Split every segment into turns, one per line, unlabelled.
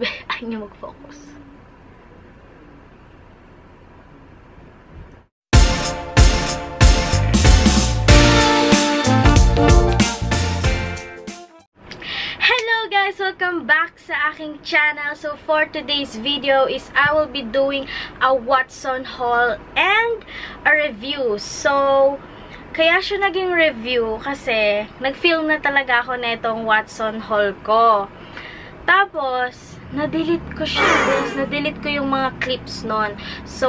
Ayaw niya mag-focus. Guys! Welcome back sa aking channel. So for today's video is I will be doing a Watson haul and a review. So, kaya siya naging review kasi nag-film na talaga ako netong Watson haul ko. Tapos, na-delete ko siya guys. Na-delete ko yung mga clips nun. So,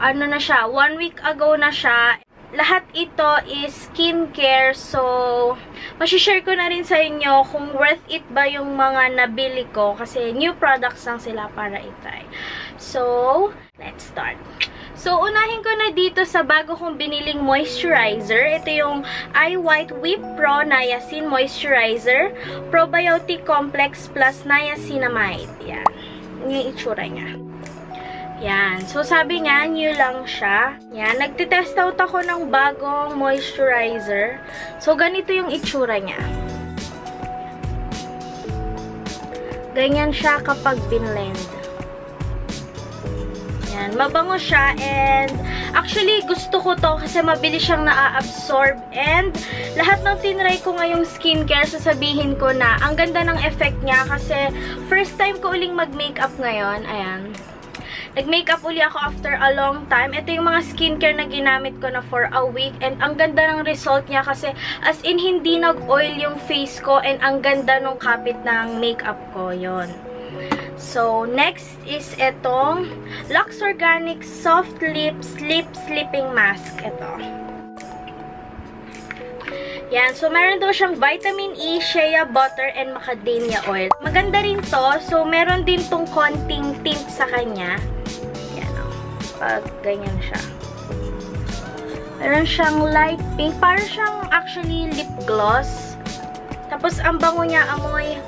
ano na siya, one week ago na siya. Lahat ito is skincare. So, masishare ko na rin sa inyo kung worth it ba yung mga nabili ko. Kasi new products lang sila para itry. So, let's start. So, unahin ko na dito sa bago kong biniling moisturizer. Ito yung Eye White Whip Pro Niacin Moisturizer. Probiotic Complex plus Niacinamide. Yan. Yung itsura niya. Yan. So, sabi niya, new lang siya. Yan. Nagtitest out ako ng bagong moisturizer. So, ganito yung itsura niya. Ganyan siya kapag binlend. Yan. Mabango siya and actually gusto ko to kasi mabilis siyang na-absorb and lahat ng tinry ko ngayong skincare sasabihin ko na ang ganda ng effect niya kasi first time ko uling mag-makeup ngayon. Ayan. Nag-makeup uli ako after a long time. Ito yung mga skincare na ginamit ko na for a week. And ang ganda ng result niya kasi as in hindi nag-oil yung face ko and ang ganda ng kapit ng makeup ko. yon So, next is itong Lux Organic Soft Lip Sleeping Mask. Ito. Yan. So, meron daw siyang vitamin E, shea butter, and macadamia oil. Maganda rin to. So, meron din tong konting tint sa kanya. Pag ganyan siya. Meron siyang light pink. Parang siyang actually lip gloss. Tapos, ang bango niya amoy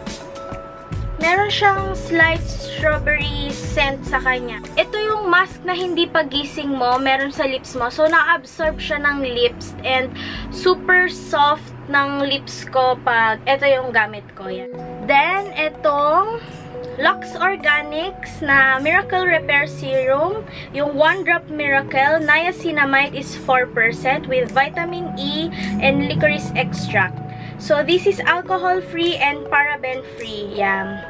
meron siyang slight strawberry scent sa kanya. Ito yung mask na hindi pagising mo, meron sa lips mo. So, na-absorb siya ng lips and super soft ng lips ko pag ito yung gamit ko. Yan. Then, itong Lux Organics na Miracle Repair Serum. Yung One Drop Miracle, niacinamide is 4% with vitamin E and licorice extract. So, this is alcohol-free and paraben-free. Yan.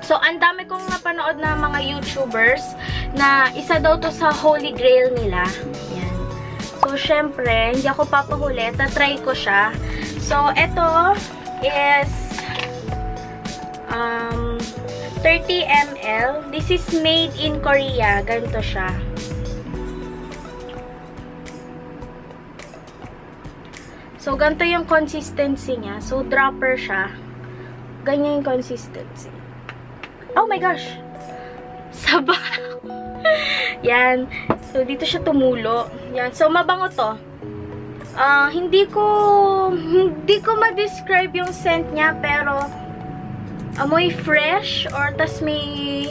So, ang dami kong napanood na mga YouTubers na isa daw to sa holy grail nila. Yan. So, syempre, hindi ako papahuli. Tatry ko siya. So, ito is um, 30 ml. This is made in Korea. Ganito siya. So, ganito yung consistency niya. So, dropper siya. Ganyan yung consistency. Oh my gosh! Saba! Yan. So, dito siya tumulo. Yan. So, mabango to. Uh, hindi ko hindi ko ma-describe yung scent niya, pero amoy fresh or tas may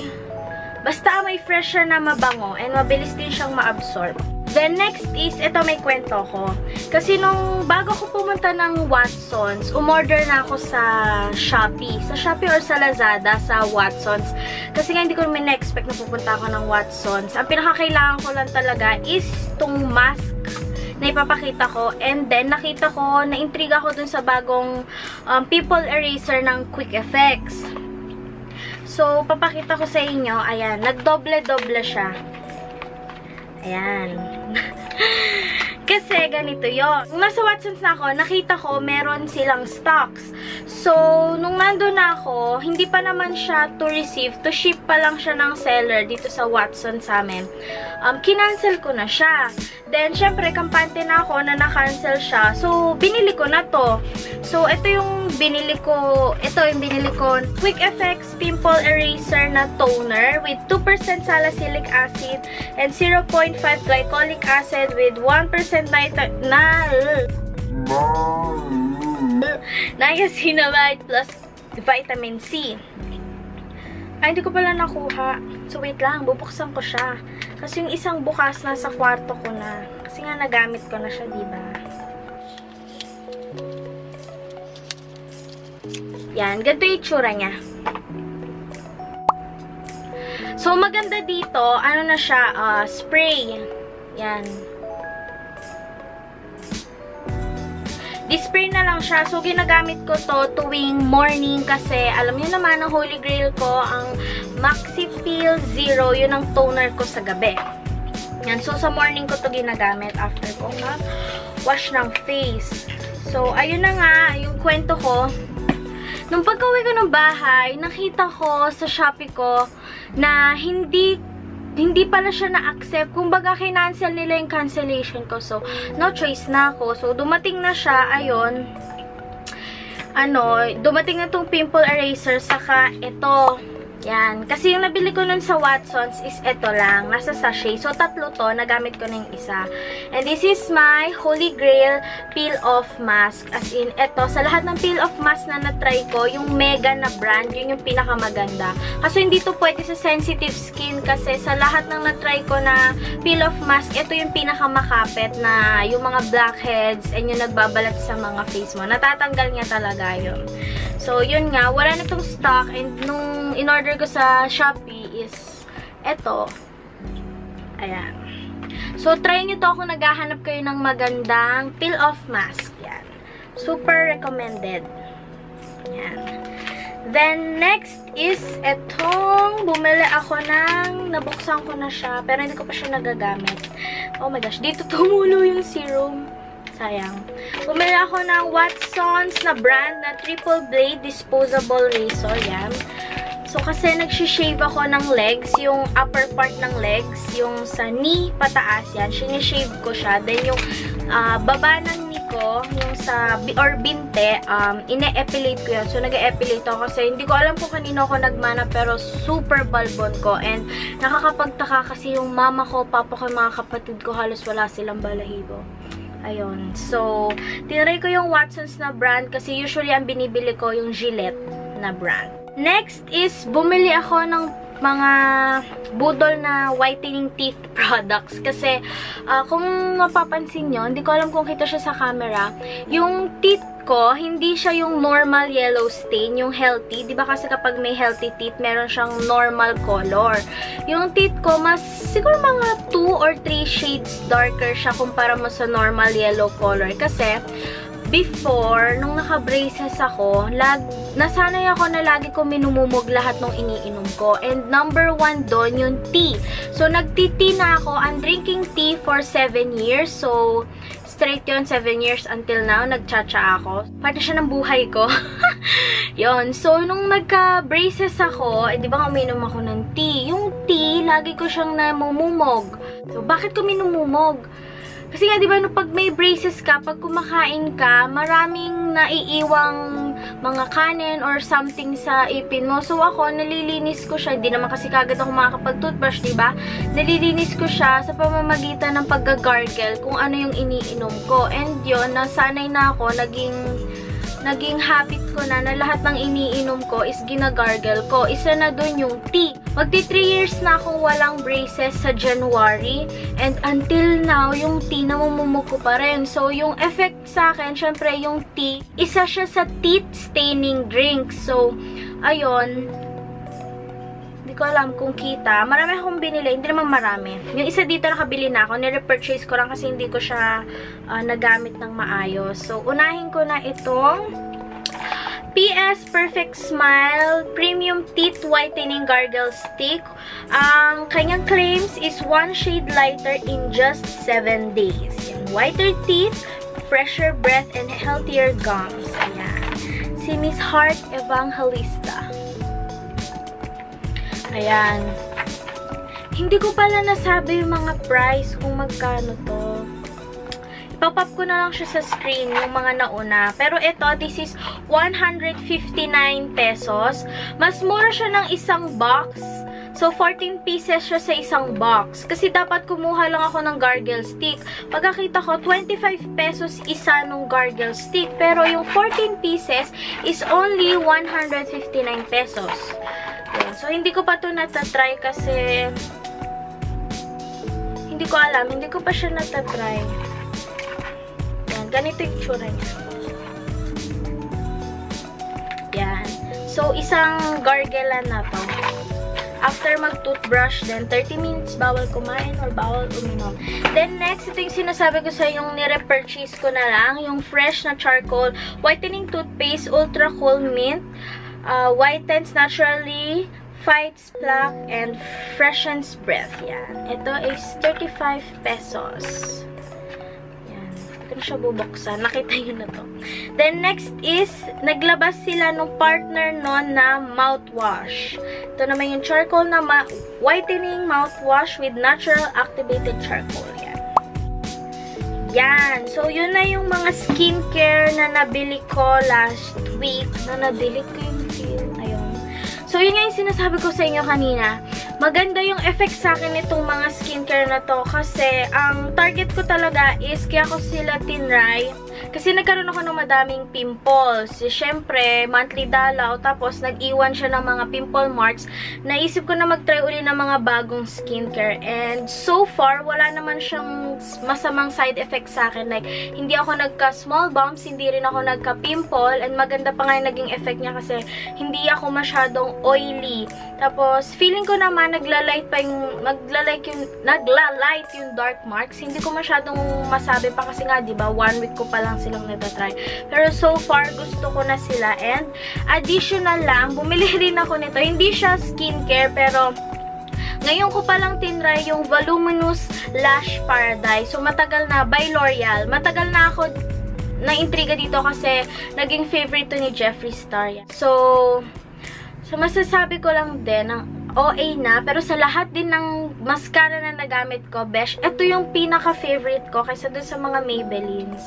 basta amoy fresh siya na mabango and mabilis din siyang ma-absorb. Then, next is, ito may kwento ko. Kasi nung bago ko pumunta ng Watsons, umorder na ako sa Shopee. Sa Shopee or sa Lazada, sa Watsons. Kasi nga hindi ko naman na-expect na pupunta ako ng Watsons. Ang pinakakailangan ko lang talaga is tong mask na ipapakita ko. And then, nakita ko, na-intriga ko dun sa bagong um, People Eraser ng Quick Effects. So, papakita ko sa inyo. Ayan, nagdoble-doble siya. Ayan. Kasi ganito yon. Nasa Watsons na ako, nakita ko meron silang stocks. So, nung nandun na ako, hindi pa naman siya to receive. To ship pa lang siya ng seller dito sa Watsons sa amin. Um, kinancel ko na siya. Then, syempre, kampante na ako na na-cancel siya. So, binili ko na to. So, ito yung binili ko, ito yung binili ko, Quick Effects Pimple Eraser na toner with 2% salicylic acid and 0.5 glycolic acid with 1% nitro na niacinamide plus vitamin C. Ay, hindi ko pala nakuha. So, wait lang. Bubuksan ko siya. Kasi yung isang bukas nasa kwarto ko na. Kasi nga nagamit ko na siya, diba? Yan. Ganito yung itsura niya. So, maganda dito, ano na siya, uh, spray. Yan. Di-spray na lang siya. So, ginagamit ko to tuwing morning kasi alam niyo naman, ang holy grail ko, ang Maxi Peel Zero, yun ang toner ko sa gabi. Yan. So, sa morning ko to ginagamit after ko wash ng face. So, ayun na nga, yung kwento ko. Nung pagkawi ko ng bahay, nakita ko sa Shopee ko na hindi hindi pala siya na-accept. Kumbaga, kinancel nila yung cancellation ko. So, no choice na ako. So, dumating na siya. Ayun. Ano, dumating na tong pimple eraser. Saka, ito. Yan. Kasi yung nabili ko nun sa Watsons is ito lang. Nasa sachet. So, tatlo to. Nagamit ko na yung isa. And this is my Holy Grail Peel-Off Mask. As in, ito. Sa lahat ng peel-off mask na na-try ko, yung mega na brand, yun yung pinakamaganda. Kasi hindi to pwede sa sensitive skin kasi sa lahat ng na-try ko na peel-off mask, ito yung pinakamakapit na yung mga blackheads and yung nagbabalat sa mga face mo. Natatanggal niya talaga yun. So, yun nga. Wala na itong stock and nung in-order order ko sa Shopee is eto. Ayan. So, try nyo to kung naghahanap kayo ng magandang peel-off mask. Yan. Super recommended. Yan. Then, next is etong bumili ako ng nabuksan ko na siya, pero hindi ko pa siya nagagamit. Oh my gosh, dito tumulo yung serum. Sayang. Bumili ako ng Watsons na brand na Triple Blade Disposable Razor. Yan. So, kasi nagsishave ako ng legs, yung upper part ng legs, yung sa knee pataas yan, sinishave ko siya. Then, yung uh, baba ng knee ko, yung sa, or binte, um, ine-epilate ko yan. So, nag-epilate ako kasi hindi ko alam kung kanino ako nagmana, pero super balbon ko. And, nakakapagtaka kasi yung mama ko, papa ko, mga kapatid ko, halos wala silang balahibo. Ayun. So, tinry ko yung Watsons na brand kasi usually ang binibili ko yung Gillette na brand. Next is, bumili ako ng mga budol na whitening teeth products. Kasi, uh, kung mapapansin nyo, hindi ko alam kung kita siya sa camera, yung teeth ko, hindi siya yung normal yellow stain, yung healthy. Ba kasi kapag may healthy teeth, meron siyang normal color. Yung teeth ko, mas siguro mga 2 or 3 shades darker siya kumpara mo sa normal yellow color. Kasi, before, nung naka-braces ako, lag, nasanay ako na lagi ko minumumog lahat ng iniinom ko. And number one doon, yung tea. So, nagti-tea na ako. I'm drinking tea for 7 years. So, straight yon 7 years until now. Nagchacha ako. Parte siya ng buhay ko. yon So, nung nagka-braces ako, eh, di ba uminom ako ng tea? Yung tea, lagi ko siyang namumumog. So, bakit ko minumumog? Kasi nga, di ba, no, pag may braces ka, pag kumakain ka, maraming naiiwang mga kanin or something sa ipin mo. So, ako, nalilinis ko siya. Hindi naman kasi kagad ako makakapag-toothbrush, di ba? Nalilinis ko siya sa pamamagitan ng pag-gargle kung ano yung iniinom ko. And yun, nasanay na ako, naging naging habit ko na na lahat ng iniinom ko is ginagargle ko. Isa na dun yung tea. Magti 3 years na akong walang braces sa January. And until now, yung tea namumumog ko pa rin. So, yung effect sa akin, syempre yung tea, isa siya sa teeth staining drink. So, ayun, hindi ko alam kung kita. Marami akong binili. Hindi naman marami. Yung isa dito nakabili na ako. Nire-purchase ko lang kasi hindi ko siya uh, nagamit ng maayos. So, unahin ko na itong PS Perfect Smile Premium Teeth Whitening Gargle Stick. Ang kanyang claims is one shade lighter in just 7 days. Whiter teeth, fresher breath, and healthier gums. Ayan. Si Miss Heart Evangelista. Ayan. Hindi ko pala nasabi yung mga price kung magkano to. Ipapop ko na lang siya sa screen yung mga nauna. Pero ito, this is 159 pesos. Mas mura siya ng isang box. So, 14 pieces siya sa isang box. Kasi dapat kumuha lang ako ng gargle stick. Pagkakita ko, 25 pesos isa nung gargle stick. Pero yung 14 pieces is only 159 pesos. Yan. So, hindi ko pa ito natatry kasi hindi ko alam. Hindi ko pa siya natatry. Yan. Ganito yung tsura niya. Yan. So, isang gargela na to. after mag-toothbrush, then 30 minutes bawal kumain or bawal uminom. Then next, ito yung sinasabi ko sa yung nire-purchase ko na lang, yung fresh na charcoal whitening toothpaste, ultra cool mint, uh, whitens naturally, fights plaque, and freshens breath. Yan. Ito is 35 pesos. Yan. Ko na siya bubuksan. Nakita yun na to. Then, next is, naglabas sila nung partner nun na mouthwash. Ito naman yung charcoal na ma whitening mouthwash with natural activated charcoal. Yan. Yan. So, yun na yung mga skincare na nabili ko last week. Na nabili ko. So, yun nga yung sinasabi ko sa inyo kanina. Maganda yung effect sa akin itong mga skincare na to kasi ang target ko talaga is kaya ko sila tinry kasi nagkaroon ako ng madaming pimples. Siyempre, monthly dalaw, tapos nag-iwan siya ng mga pimple marks. Naisip ko na mag-try uli ng mga bagong skincare. And so far, wala naman siyang masamang side effects sa akin. Like, hindi ako nagka-small bumps, hindi rin ako nagka-pimple, and maganda pa nga yung naging effect niya kasi hindi ako masyadong oily. Tapos, feeling ko naman, nagla-light pa yung, nagla-light yung, nagla-light yung dark marks. Hindi ko masyadong masabi pa kasi nga, di ba, one week ko pa lang silang natatry. Pero so far, gusto ko na sila. And additional lang, bumili rin ako nito. Hindi siya skincare, pero ngayon ko palang tinry yung Voluminous Lash Paradise. So, matagal na, by L'Oreal. Matagal na ako na-intriga dito kasi naging favorite to ni Jeffree Star. So, so masasabi ko lang din, ang OA na, pero sa lahat din ng mascara na nagamit ko, besh, ito yung pinaka-favorite ko kaysa dun sa mga Maybellines.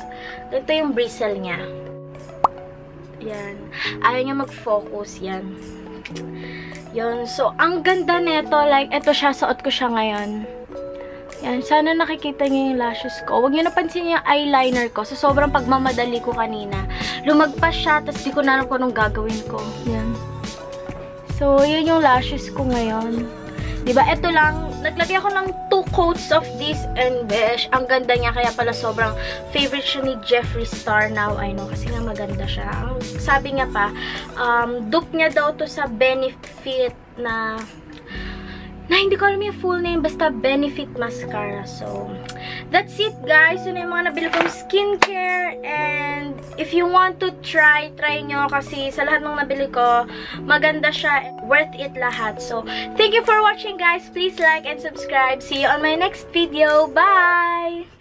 Ito yung bristle niya. Yan. Ayaw niya mag-focus. Yan. Yun. So, ang ganda nito. Like, ito siya. Suot ko siya ngayon. Yan. Sana nakikita niyo yung lashes ko. Huwag niyo napansin yung eyeliner ko. Sa sobrang pagmamadali ko kanina. Lumagpas siya. Tapos di ko na alam kung anong gagawin ko. Yan. So, yun yung lashes ko ngayon. Diba? Ito lang, naglagay ako ng coats of this and besh. Ang ganda niya, kaya pala sobrang favorite siya ni Jeffree Star now. I know, kasi nga maganda siya. Ang sabi nga pa, um, dupe niya daw to sa Benefit na na hindi ko alam yung full name, basta Benefit Mascara. So, that's it guys. Yun yung mga nabili kong skincare. And if you want to try, try nyo kasi sa lahat ng nabili ko, maganda siya. Worth it lahat. So, thank you for watching guys. Please like and subscribe. See you on my next video. Bye!